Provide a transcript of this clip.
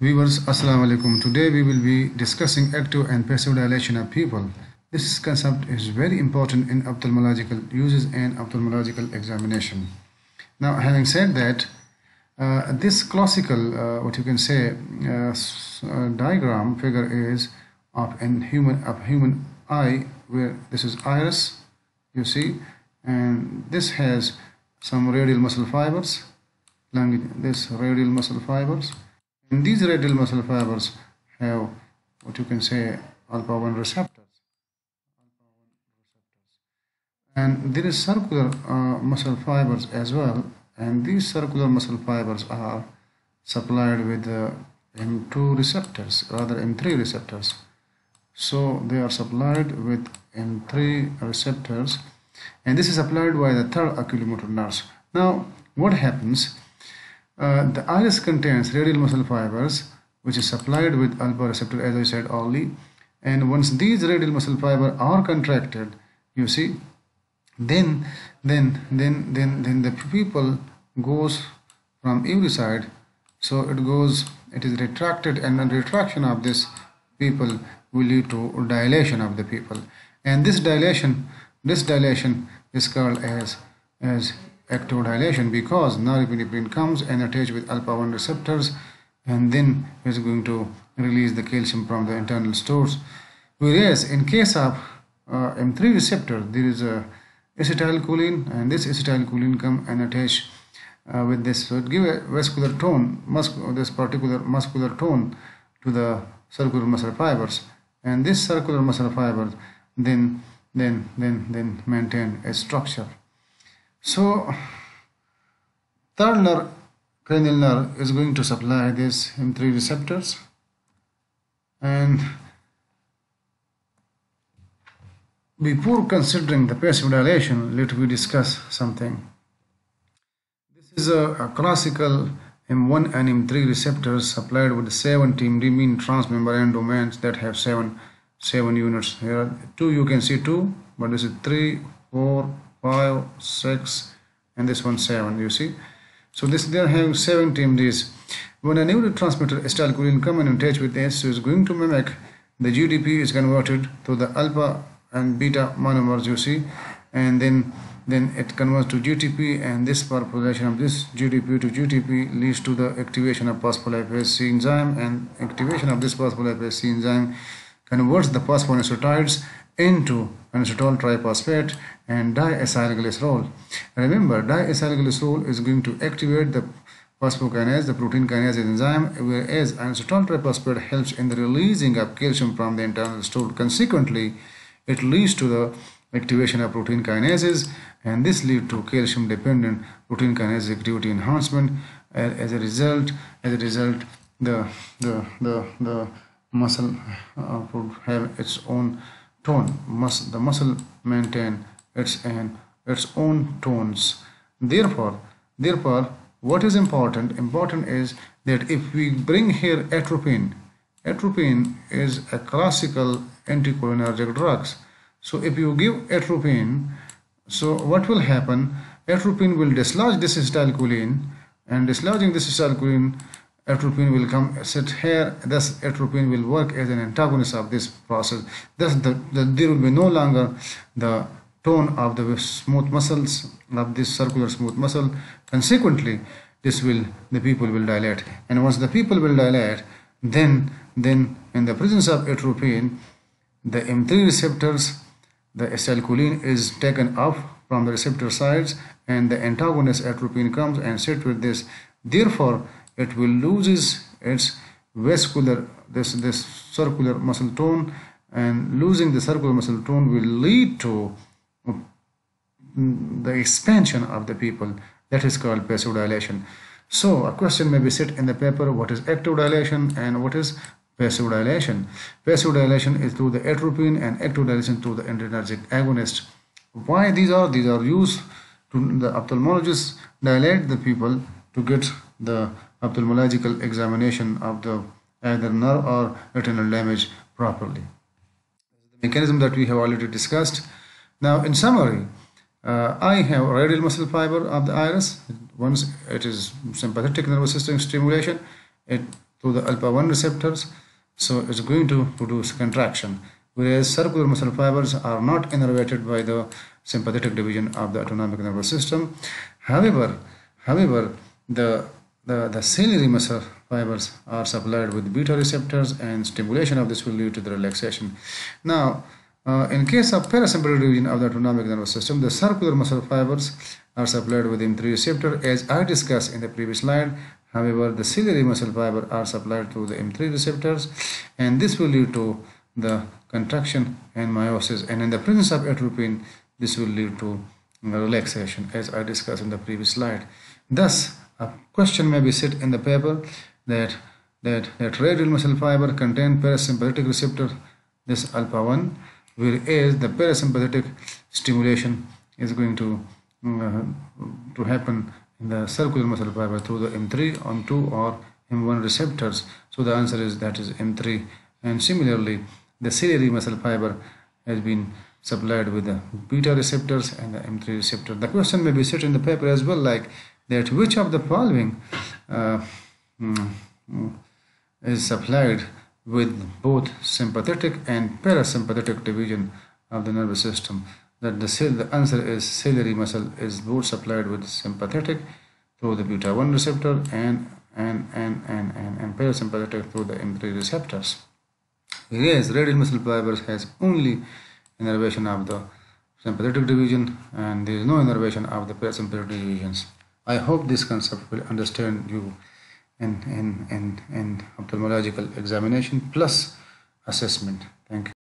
Viewers, Assalamu alaikum. Today we will be discussing active and passive dilation of pupil. This concept is very important in ophthalmological uses and ophthalmological examination. Now, having said that, uh, this classical, uh, what you can say, uh, uh diagram figure is of an human of human eye, where this is iris, you see, and this has some radial muscle fibers, this radial muscle fibers and these radial muscle fibers have what you can say alpha 1 receptors. And there is circular uh, muscle fibers as well and these circular muscle fibers are supplied with uh, M2 receptors rather M3 receptors. So they are supplied with M3 receptors and this is applied by the third oculomotor nerves. Now what happens uh, the iris contains radial muscle fibers which is supplied with alpha receptor as I said only and once these radial muscle fibers are contracted you see then then then then then the pupil goes from every side. So it goes it is retracted and the retraction of this pupil will lead to dilation of the pupil. And this dilation this dilation is called as as active dilation because norepinephrine comes and attach with alpha 1 receptors and then is going to release the calcium from the internal stores. Whereas in case of uh, M3 receptor there is a acetylcholine and this acetylcholine come and attach uh, with this. So it give a vascular tone this particular muscular tone to the circular muscle fibers. And this circular muscle fibers then then then then maintain a structure so third nerve, cranial nerve is going to supply these M3 receptors and before considering the passive dilation, let me discuss something. This is a, a classical M1 and M3 receptors supplied with 17 mean transmembrane domains that have 7 7 units. Here are two you can see two, but this is 3, 4, 5 6 and this one 7 you see. So this they are having 7 TMDs when a neurotransmitter acetylcholine come in touch with this so it's going to mimic the GDP is converted to the alpha and beta monomers you see. And then then it converts to GTP and this population of this GDP to GTP leads to the activation of phospholipase C enzyme and activation of this phospholipase C enzyme converts the phosphoinositides into inositol triphosphate and diacylglycerol. Remember, diacylglycerol is going to activate the phosphokinase, the protein kinase enzyme, whereas inositol triphosphate helps in the releasing of calcium from the internal stool. Consequently, it leads to the activation of protein kinases and this leads to calcium dependent protein kinase activity enhancement as a result as a result the the the the muscle uh, would have its own tone. Must the muscle maintain its and its own tones. Therefore therefore what is important important is that if we bring here atropine atropine is a classical anticholinergic drugs. So if you give atropine so what will happen? Atropine will dislodge this acetylcholine and dislodging this acetylcholine atropine will come sit here thus atropine will work as an antagonist of this process. Thus the, the, there will be no longer the tone of the smooth muscles of this circular smooth muscle. Consequently this will the pupil will dilate. And once the pupil will dilate then then in the presence of atropine the M3 receptors the acetylcholine is taken off from the receptor sides and the antagonist atropine comes and sit with this. Therefore it will loses its vascular this this circular muscle tone and losing the circular muscle tone will lead to the expansion of the pupil that is called passive dilation so a question may be set in the paper what is active dilation and what is passive dilation passive dilation is through the atropine and active dilation through the adrenergic agonist. Why these are? These are used to the ophthalmologist dilate the pupil to get the ophthalmological examination of the either nerve or retinal damage properly. The mechanism that we have already discussed. Now, in summary, uh, I have radial muscle fiber of the iris. Once it is sympathetic nervous system stimulation, it through the alpha 1 receptors so it's going to produce contraction whereas circular muscle fibers are not innervated by the sympathetic division of the autonomic nervous system however however the the, the ciliary muscle fibers are supplied with beta receptors and stimulation of this will lead to the relaxation now uh, in case of parasympathetic region of the autonomic nervous system, the circular muscle fibers are supplied with M3 receptor as I discussed in the previous slide. However, the ciliary muscle fiber are supplied through the M3 receptors and this will lead to the contraction and miosis and in the presence of atropine this will lead to relaxation as I discussed in the previous slide. Thus, a question may be set in the paper that that, that radial muscle fiber contain parasympathetic receptor this alpha 1 whereas the parasympathetic stimulation is going to uh, to happen in the circular muscle fiber through the M3, M2 or M1 receptors. So the answer is that is M3 and similarly the ciliary muscle fiber has been supplied with the beta receptors and the M3 receptor. The question may be set in the paper as well like that which of the following uh, mm, is supplied with both sympathetic and parasympathetic division of the nervous system that the, the answer is ciliary muscle is both supplied with sympathetic through the beta 1 receptor and and, and, and, and, and parasympathetic through the M3 receptors. Whereas radial muscle fibers has only innervation of the sympathetic division and there is no innervation of the parasympathetic divisions. I hope this concept will understand you in, in, in, in ophthalmological examination plus assessment. Thank you.